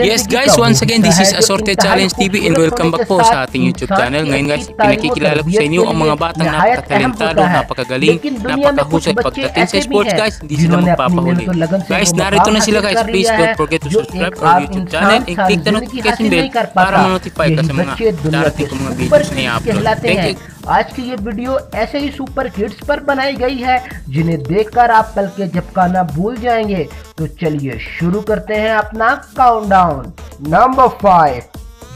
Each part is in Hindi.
Yes guys, once again, this is Assorted Challenge TV and welcome back po sa ating YouTube channel. Ngayon guys, pinakikilala ko sa inyo ang mga batang napakatalentado, napakagaling, napakahusay pagdating sa sports guys, hindi sila magpapahuli. Guys, narito na sila guys. Please don't forget to subscribe our YouTube channel and click the notification bell para ma-notify ka sa mga darating kong mga videos na i-upload. Thank you. आज की ये वीडियो ऐसे ही सुपर हिट्स पर बनाई गई है, जिन्हें देखकर आप पल के झपकाना भूल जाएँगे। तो चलिए शुरू करते हैं अपना काउंटडाउन नंबर फाइव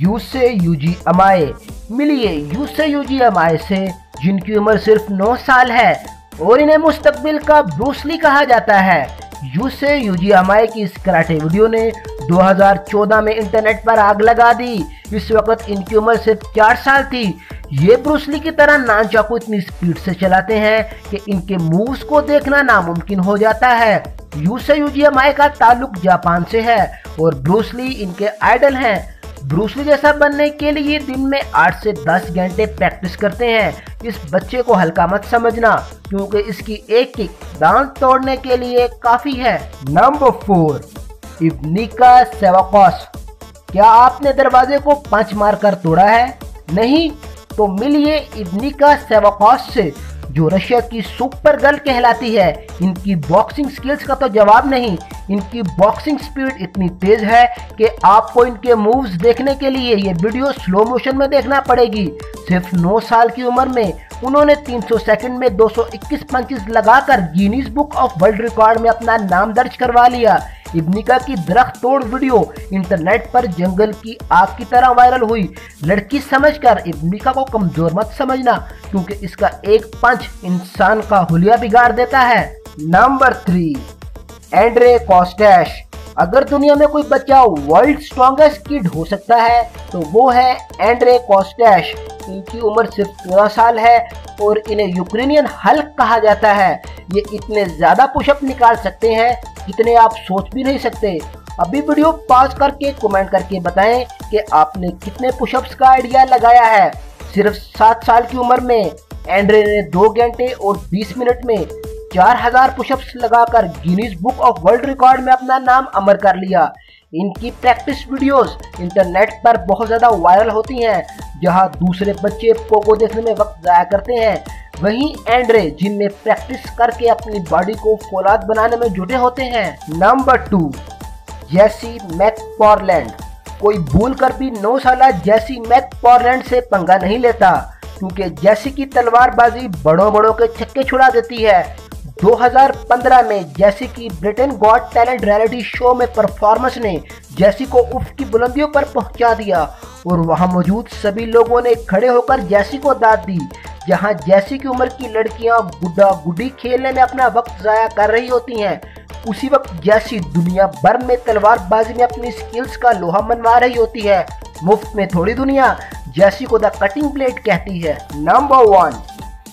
यू से यू जी यूजी अमाए मिलिए यू से यूजी अमाए से, जिनकी उम्र सिर्फ़ 9 साल है, और इन्हें मुस्तकबिल का ब्रूसली कहा जाता है। यू से यूजी आई की इस कराटे वीडियो ने 2014 में इंटरनेट पर आग लगा दी। इस वक्त इनकी उम्र सिर्फ़ चार साल थी। ये ब्रूसली की तरह नान चाकू इतनी स्पीड से चलाते हैं कि इनके मूव्स को देखना नामुमकिन हो जाता है। यूसे यूजीएमआई का ताल्लुक जापान से है और ब्रूसली इनके आइडल हैं। ब्रूसली जैसा बनने के लिए दिन में 8 से 10 घंटे प्रैक्टिस करते हैं। इस बच्चे को हल्का मत समझना, क्योंकि इसकी एक किक दांत तोड़ने के लिए काफ़ी है। नंबर फोर इब्निका सेवाकॉस। क्या आपने दरवाजे को पंच मारकर तोड़ा है? नहीं? तो मिलिए इब्निका सेवाकॉस से। जो रशिया की सुपर गर्ल कहलाती है, इनकी बॉक्सिंग स्किल्स का तो जवाब नहीं, इनकी बॉक्सिंग स्पीड इतनी तेज है कि आपको इनके मूव्स देखने के लिए ये वीडियो स्लो मोशन में देखना पड़ेगी। सिर्फ़ 9 साल की उम्र में उन्होंने 300 सेकंड में 221 पंचेस लगाकर Guinness book of world record में अपना नाम दर्ज करवा लिया। इब्निका की दरख्त तोड़ वीडियो इंटरनेट पर जंगल की आग की तरह वायरल हुई। लड़की समझकर इबनिका को कमज़ोर मत समझना, क्योंकि इसका एक पंच इंसान का हुलिया बिगाड़ देता है। Number three, Andre Costache. अगर दुनिया में कोई बच्चा वर्ल्ड स्ट्रॉन्गेस्ट किड हो सकता है तो वो है एंड्रे कॉस्टैश इनकी उम्र सिर्फ़ तेरह साल है और इन्हें यूक्रेनियन हल्क कहा जाता है। ये इतने ज़्यादा पुशअप निकाल सकते हैं, जितने आप सोच भी नहीं सकते। अभी वीडियो पॉज करके कमेंट करके बताएँ कि आपने कितने पुशअप्स का आइडिया लगाया है। सिर्फ़ सात साल की उम्र में एंड्रे ने दो घंटे और बीस मिनट में चार हज़ार पुशअप्स लगाकर Guinness book of world record में अपना नाम अमर कर लिया। इनकी प्रैक्टिस वीडियोस इंटरनेट पर बहुत ज़्यादा वायरल होती हैं, जहाँ दूसरे बच्चे पोको देखने में वक्त ज़ाया करते हैं। वहीं एंड्रे जिनमें प्रैक्टिस करके अपनी बॉडी को फौलाद बनाने में जुटे होते हैं। नंबर टू जैसी मैकपॉरलैंड कोई भूल कर भी नौ साल जैसी मैकपॉरलैंड से पंगा नहीं लेता, क्योंकि जैसी की तलवारबाजी बड़ों बड़ों के छक्के छुड़ा देती है। 2015 में जैसी की Britain got talent reality show में परफॉर्मेंस ने जैसी को उफ की बुलंदियों पर पहुँचा दिया और वहाँ मौजूद सभी लोगों ने खड़े होकर जैसी को दाद दी, जहाँ जैसी की उम्र की लड़कियाँ गुड्डा गुड्डी खेलने में अपना वक्त ज़ाया कर रही होती हैं। उसी वक्त जैसी दुनिया भर में तलवारबाजी में अपनी स्किल्स का लोहा मनवा रही होती है। मुफ़्त में थोड़ी दुनिया, जैसी को द कटिंग प्लेट कहती है। Number one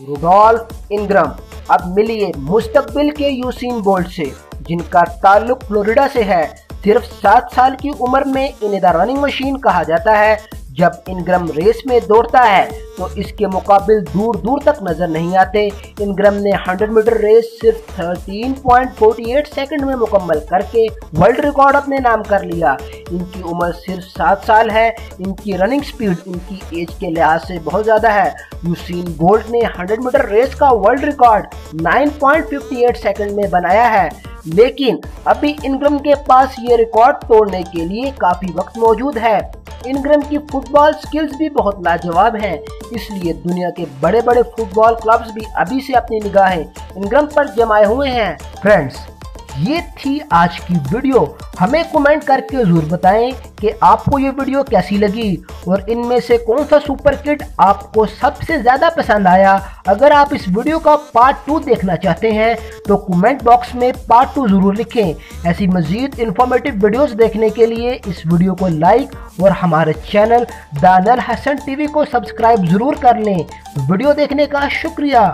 Rudolph Ingram. अब मिलिए मुस्तबिल के यूसीन बोल्ट से, जिनका ताल्लुक फ्लोरिडा से है। सिर्फ़ सात साल की उम्र में इन्हें द रनिंग मशीन कहा जाता है। जब इनग्रम रेस में दौड़ता है तो इसके मुकाबिल दूर दूर तक नज़र नहीं आते। इनग्रम ने 100 मीटर रेस सिर्फ़ 13.48 सेकंड में मुकम्मल करके वर्ल्ड रिकॉर्ड अपने नाम कर लिया। इनकी उम्र सिर्फ़ सात साल है। इनकी रनिंग स्पीड इनकी एज के लिहाज से बहुत ज़्यादा है। यूसीन बोल्ट ने 100 मीटर रेस का वर्ल्ड रिकॉर्ड 9.58 सेकंड में बनाया है। लेकिन अभी इनग्रम के पास ये रिकॉर्ड तोड़ने के लिए काफ़ी वक्त मौजूद है। इनग्रम की फुटबॉल स्किल्स भी बहुत लाजवाब हैं, इसलिए दुनिया के बड़े बड़े फुटबॉल क्लब्स भी अभी से अपनी निगाहें इनग्रम पर जमाए हुए हैं। फ्रेंड्स ये थी आज की वीडियो। हमें कमेंट करके ज़रूर बताएँ कि आपको ये वीडियो कैसी लगी और इनमें से कौन सा सुपर किट आपको सबसे ज़्यादा पसंद आया। अगर आप इस वीडियो का पार्ट टू देखना चाहते हैं तो कमेंट बॉक्स में पार्ट टू ज़रूर लिखें। ऐसी मज़ीद इंफॉर्मेटिव वीडियोस देखने के लिए इस वीडियो को लाइक और हमारे चैनल दानल हसन टीवी को सब्सक्राइब ज़रूर कर लें। वीडियो देखने का शुक्रिया।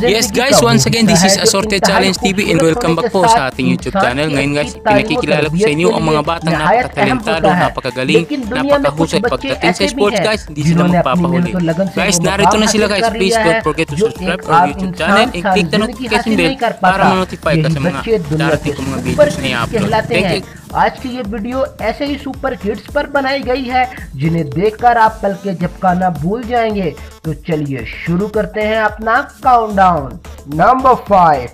Yes guys, once again this is Assorted Challenge TV and welcome back po sa ating YouTube channel. Ngayon guys, pinakikilala ko sa inyo ang mga batang napakatalentado, napakagaling, napakahusay pagdating sa sports guys, hindi sila magpapahuli. Guys, narito na sila guys. Please don't forget to subscribe our YouTube channel and click the notification bell para ma-notify ka sa mga darating ko mga videos na i-upload. Thank you. आज की ये वीडियो ऐसे ही सुपर हिट्स पर बनाई गई है, जिन्हें देखकर आप पल के झपकाना भूल जाएँगे। तो चलिए शुरू करते हैं अपना काउंटडाउन नंबर फाइव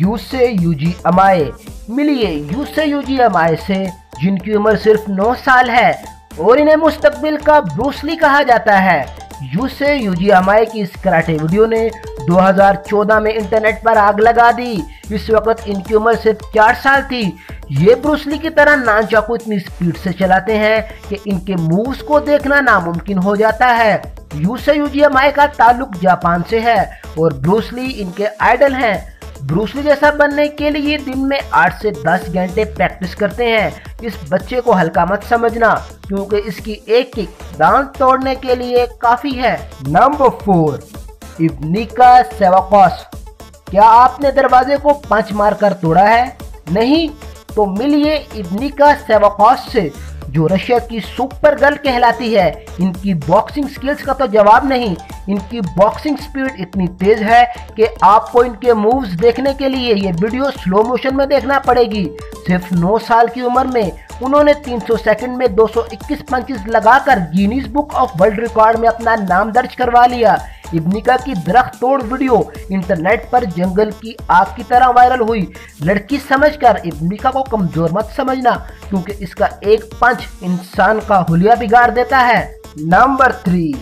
यू से यूजी अमाए मिलिए यू से यूजी अमाए से, जिनकी उम्र सिर्फ़ 9 साल है, और इन्हें मुस्तकबिल का ब्रूसली कहा जाता है। यू से यूजी की इस कराटे वीडियो ने 2014 में इंटरनेट पर आग लगा दी। इस वक्त इनकी उम्र सिर्फ़ चार साल थी। ये ब्रूसली की तरह नान चाकू इतनी स्पीड से चलाते हैं कि इनके मूव्स को देखना नामुमकिन हो जाता है। यूसे यूजीएमआई का ताल्लुक जापान से है और ब्रूसली इनके आइडल हैं। ब्रूसली जैसा बनने के लिए दिन में 8 से 10 घंटे प्रैक्टिस करते हैं। इस बच्चे को हल्का मत समझना, क्योंकि इसकी एक किक दांत तोड़ने के लिए काफ़ी है। नंबर फोर इवनिका सेवाकॉस। क्या आपने दरवाजे को पंच मारकर तोड़ा है? नहीं तो मिलिए इवनिका सेवाकॉस से। जो रशिया की सुपर गर्ल कहलाती है, इनकी बॉक्सिंग स्किल्स का तो जवाब नहीं, इनकी बॉक्सिंग स्पीड इतनी तेज है कि आपको इनके मूव्स देखने के लिए ये वीडियो स्लो मोशन में देखना पड़ेगी। सिर्फ़ 9 साल की उम्र में उन्होंने 300 सेकंड में 221 पंचेस लगाकर Guinness book of world record में अपना नाम दर्ज करवा लिया। इब्निका की दरख्त तोड़ वीडियो इंटरनेट पर जंगल की आग की तरह वायरल हुई। लड़की समझकर इब्निका को कमज़ोर मत समझना, क्योंकि इसका एक पंच इंसान का हुलिया बिगाड़ देता है। Number three,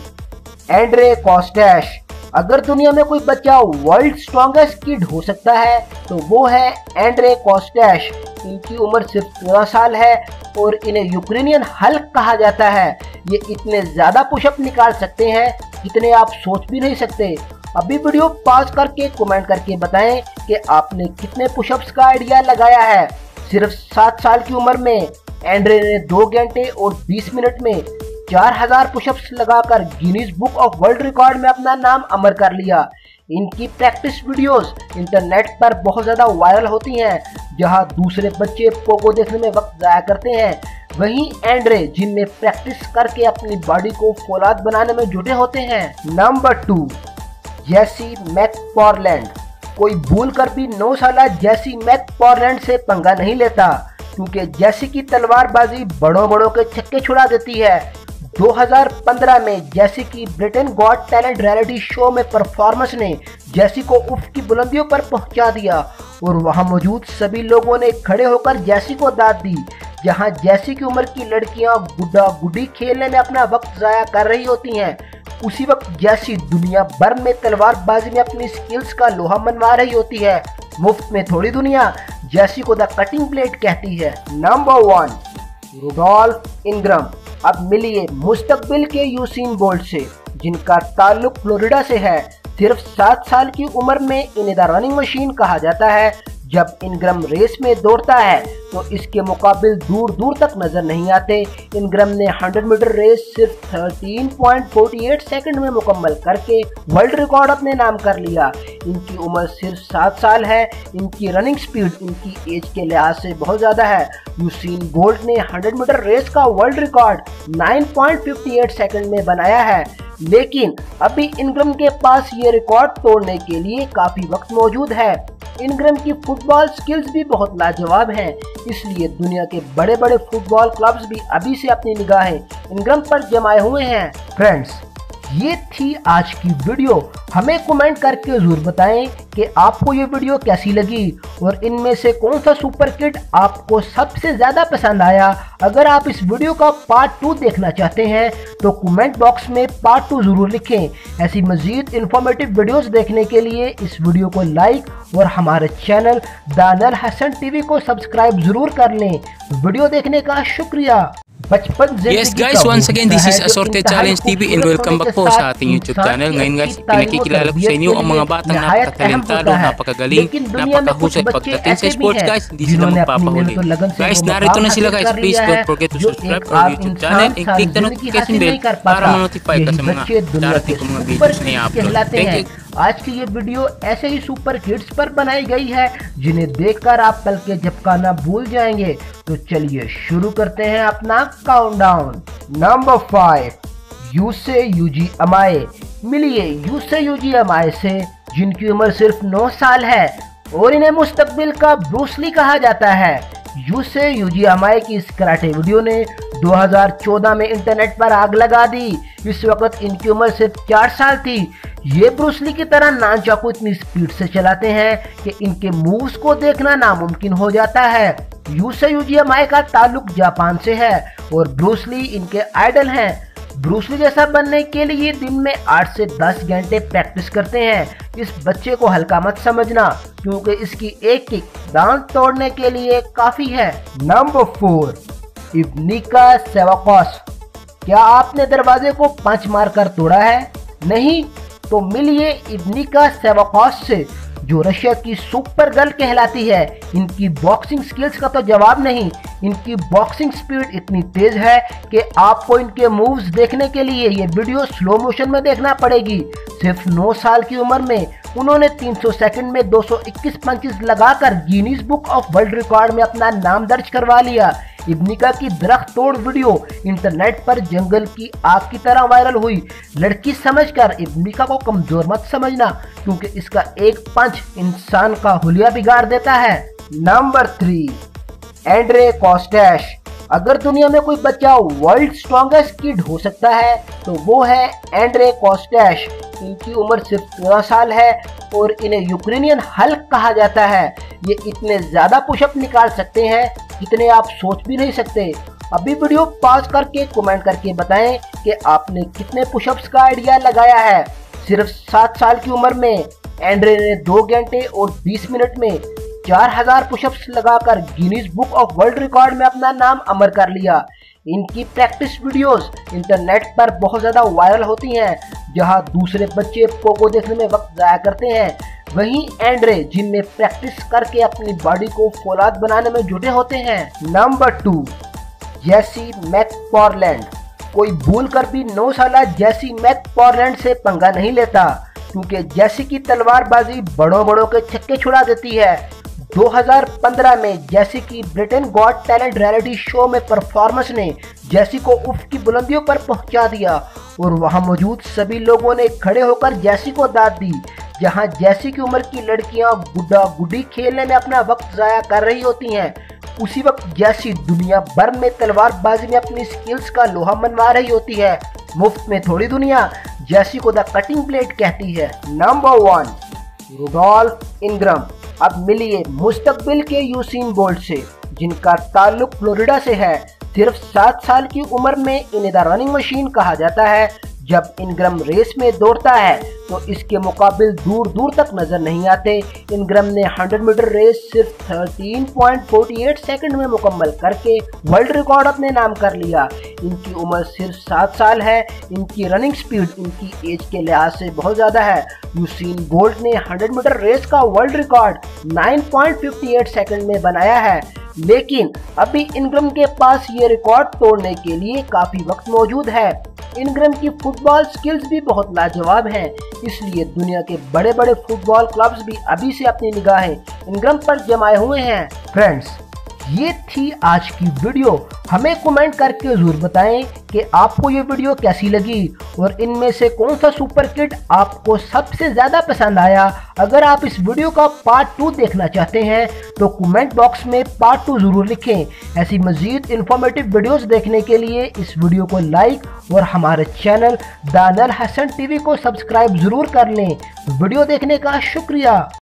Andre Costache. अगर दुनिया में कोई बच्चा वर्ल्ड स्ट्रॉन्गेस्ट किड हो सकता है तो वो है एंड्रे कॉस्टैश। इनकी उम्र सिर्फ़ तेरह साल है और इन्हें यूक्रेनियन हल्क कहा जाता है। ये इतने ज़्यादा पुशअप निकाल सकते हैं जितने आप सोच भी नहीं सकते। अभी वीडियो पॉज करके कमेंट करके बताएँ कि आपने कितने पुशअप्स का आइडिया लगाया है। सिर्फ़ सात साल की उम्र में एंड्रे ने दो घंटे और बीस मिनट में चार हज़ार पुशअप्स लगाकर Guinness book of world record में अपना नाम अमर कर लिया। इनकी प्रैक्टिस वीडियोस इंटरनेट पर बहुत ज़्यादा वायरल होती हैं, जहाँ दूसरे बच्चे पोगो देखने में वक्त ज़ाया करते हैं। वहीं एंड्रे जिनमें प्रैक्टिस करके अपनी बॉडी को फौलाद बनाने में जुटे होते हैं, number two, Jesse Mac McPartland कोई भूल कर भी नौ साल जैसी मैक मैकपॉरलैंड से पंगा नहीं लेता, क्योंकि जैसी की तलवारबाजी बड़ों बड़ों के छक्के छुड़ा देती है। 2015 में जैसी की Britain got talent reality show में परफॉर्मेंस ने जैसी को उफ की बुलंदियों पर पहुँचा दिया, और वहाँ मौजूद सभी लोगों ने खड़े होकर जैसी को दाद दी। जहाँ जैसी की उम्र की लड़कियाँ गुड्डा गुड्डी खेलने में अपना वक्त ज़ाया कर रही होती हैं, उसी वक्त जैसी दुनिया भर में तलवारबाजी में अपनी स्किल्स का लोहा मनवा रही होती है। मुफ़्त में थोड़ी दुनिया जैसी को द कटिंग प्लेट कहती है। नंबर वन रुडोल्फ इनग्रम अब मिलिए मुस्तकबिल के यूसीन बोल्ट से, जिनका ताल्लुक फ्लोरिडा से है। सिर्फ़ सात साल की उम्र में इन्हें द रनिंग मशीन कहा जाता है। जब इनग्रम रेस में दौड़ता है तो इसके मुकाबले दूर दूर तक नज़र नहीं आते। इनग्रम ने 100 मीटर रेस सिर्फ़ 13.48 सेकंड में मुकम्मल करके वर्ल्ड रिकॉर्ड अपने नाम कर लिया। इनकी उम्र सिर्फ़ सात साल है। इनकी रनिंग स्पीड इनकी एज के लिहाज से बहुत ज़्यादा है। यूसीन बोल्ट ने 100 मीटर रेस का वर्ल्ड रिकॉर्ड 9.58 सेकंड में बनाया है। लेकिन अभी इनग्रम के पास ये रिकॉर्ड तोड़ने के लिए काफ़ी वक्त मौजूद है। इनग्रम की फुटबॉल स्किल्स भी बहुत लाजवाब हैं। इसलिए दुनिया के बड़े बड़े फुटबॉल क्लब्स भी अभी से अपनी निगाहें इनग्रम पर जमाए हुए हैं। फ्रेंड्स ये थी आज की वीडियो। हमें कमेंट करके ज़रूर बताएँ कि आपको ये वीडियो कैसी लगी और इनमें से कौन सा सुपर किट आपको सबसे ज़्यादा पसंद आया। अगर आप इस वीडियो का पार्ट टू देखना चाहते हैं तो कमेंट बॉक्स में पार्ट टू ज़रूर लिखें। ऐसी मज़ीद इंफॉर्मेटिव वीडियोस देखने के लिए इस वीडियो को लाइक और हमारे चैनल दानल हसन टीवी को सब्सक्राइब ज़रूर कर लें। वीडियो देखने का शुक्रिया। Yes guys, once again this is Assorted Challenge TV and welcome back po sa ating YouTube channel. Ngayon guys, pinakikilala ko sa inyo ang mga batang napakatalentado, napakagaling, napakahusay pagdating sa sports guys. Hindi sila magpapahuli. Guys, narito na sila guys. Please don't forget to subscribe our YouTube channel and click the notification bell para ma-notify ka sa mga darating ko mga videos na i-upload. Thank you. आज की ये वीडियो ऐसे ही सुपर हिट्स पर बनाई गई है, जिन्हें देखकर आप पल के झपकाना भूल जाएँगे। तो चलिए शुरू करते हैं अपना काउंटडाउन नंबर फाइव यू से यूजी अमाए। मिलिए यू से यूजी अमाए से, जिनकी उम्र सिर्फ़ 9 साल है, और इन्हें मुस्तकबिल का ब्रूसली कहा जाता है। यूसे यूजीएमआई की इस कराटे वीडियो ने 2014 में इंटरनेट पर आग लगा दी। इस वक्त इनकी उम्र सिर्फ़ चार साल थी। ये ब्रूसली की तरह नान चाकू इतनी स्पीड से चलाते हैं कि इनके मूव्स को देखना नामुमकिन हो जाता है। यूसे यूजीएमआई का ताल्लुक जापान से है और ब्रूसली इनके आइडल हैं। ब्रूसली जैसा बनने के लिए दिन में 8 से 10 घंटे प्रैक्टिस करते हैं। इस बच्चे को हल्का मत समझना, क्योंकि इसकी एक किक दांत तोड़ने के लिए काफ़ी है। नंबर फोर इब्निका सेवाकॉस। क्या आपने दरवाजे को पंच मारकर तोड़ा है? नहीं तो मिलिए इबनिका सेवाकॉस से, जो रशिया की सुपर गर्ल कहलाती है। इनकी बॉक्सिंग स्किल्स का तो जवाब नहीं, इनकी बॉक्सिंग स्पीड इतनी तेज है कि आपको इनके मूव्स देखने के लिए ये वीडियो स्लो मोशन में देखना पड़ेगी। सिर्फ़ 9 साल की उम्र में उन्होंने 300 सेकंड में 221 पंचेस लगाकर Guinness book of world record में अपना नाम दर्ज करवा लिया। इब्निका की दरख्त तोड़ वीडियो इंटरनेट पर जंगल की आग की तरह वायरल हुई। लड़की समझकर इब्निका को कमज़ोर मत समझना, क्योंकि इसका एक पंच इंसान का हुलिया बिगाड़ देता है। Number three, Andre Costache. अगर दुनिया में कोई बच्चा वर्ल्ड स्ट्रॉन्गेस्ट किड हो सकता है तो वो है एंड्रे कॉस्टैश। इनकी उम्र सिर्फ़ तेरह साल है और इन्हें यूक्रेनियन हल्क कहा जाता है। ये इतने ज़्यादा पुशअप निकाल सकते हैं जितने आप सोच भी नहीं सकते। अभी वीडियो पॉज करके कमेंट करके बताएँ कि आपने कितने पुशअप्स का आइडिया लगाया है। सिर्फ़ सात साल की उम्र में एंड्रे ने दो घंटे और बीस मिनट में चार हज़ार पुशअप्स लगाकर Guinness book of world record में अपना नाम अमर कर लिया। इनकी प्रैक्टिस वीडियोस इंटरनेट पर बहुत ज़्यादा वायरल होती हैं, जहाँ दूसरे बच्चे पोको देखने में वक्त ज़ाया करते हैं। वहीं एंड्रे जिम में प्रैक्टिस करके अपनी बॉडी को फौलाद बनाने में जुटे होते हैं। नंबर टू जैसी मैकपॉरलैंड कोई भूल कर भी नौ साल जैसी मैकपॉरलैंड से पंगा नहीं लेता, क्योंकि जैसी की तलवारबाजी बड़ों बड़ों के छक्के छुड़ा देती है। 2015 में जैसी की Britain got talent reality show में परफॉर्मेंस ने जैसी को उफ की बुलंदियों पर पहुँचा दिया, और वहाँ मौजूद सभी लोगों ने खड़े होकर जैसी को दाद दी, जहाँ जैसी की उम्र की लड़कियाँ गुड्डा गुड्डी खेलने में अपना वक्त ज़ाया कर रही होती हैं। उसी वक्त जैसी दुनिया भर में तलवारबाजी में अपनी स्किल्स का लोहा मनवा रही होती है। मुफ़्त में थोड़ी दुनिया, जैसी को द कटिंग प्लेट कहती है, नंबर वन, रुडोल्फ इनग्रम अब मिलिए मुस्तकबिल के यूसीन बोल्ट से, जिनका ताल्लुक फ्लोरिडा से है। सिर्फ़ सात साल की उम्र में इन्हें द रनिंग मशीन कहा जाता है। जब इनग्रम रेस में दौड़ता है तो इसके मुकाबले दूर दूर तक नज़र नहीं आते। इनग्रम ने 100 मीटर रेस सिर्फ़ 13.48 सेकंड में मुकम्मल करके वर्ल्ड रिकॉर्ड अपने नाम कर लिया। इनकी उम्र सिर्फ़ सात साल है। इनकी रनिंग स्पीड इनकी एज के लिहाज से बहुत ज़्यादा है। यूसीन बोल्ट ने 100 मीटर रेस का वर्ल्ड रिकॉर्ड 9.58 सेकंड में बनाया है। लेकिन अभी इनग्रम के पास ये रिकॉर्ड तोड़ने के लिए काफ़ी वक्त मौजूद है। इनग्रम की फुटबॉल स्किल्स भी बहुत लाजवाब हैं। इसलिए दुनिया के बड़े बड़े फुटबॉल क्लब्स भी अभी से अपनी निगाहें इनग्रम पर जमाए हुए हैं। फ्रेंड्स, ये थी आज की वीडियो। हमें कमेंट करके ज़रूर बताएँ कि आपको ये वीडियो कैसी लगी और इनमें से कौन सा सुपर किट आपको सबसे ज़्यादा पसंद आया? अगर आप इस वीडियो का पार्ट टू देखना चाहते हैं तो कमेंट बॉक्स में पार्ट टू ज़रूर लिखें। ऐसी मज़ीद इन्फॉर्मेटिव वीडियोस देखने के लिए इस वीडियो को लाइक और हमारे चैनल दानल हसन टीवी को सब्सक्राइब ज़रूर कर लें। वीडियो देखने का शुक्रिया।